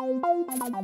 Thank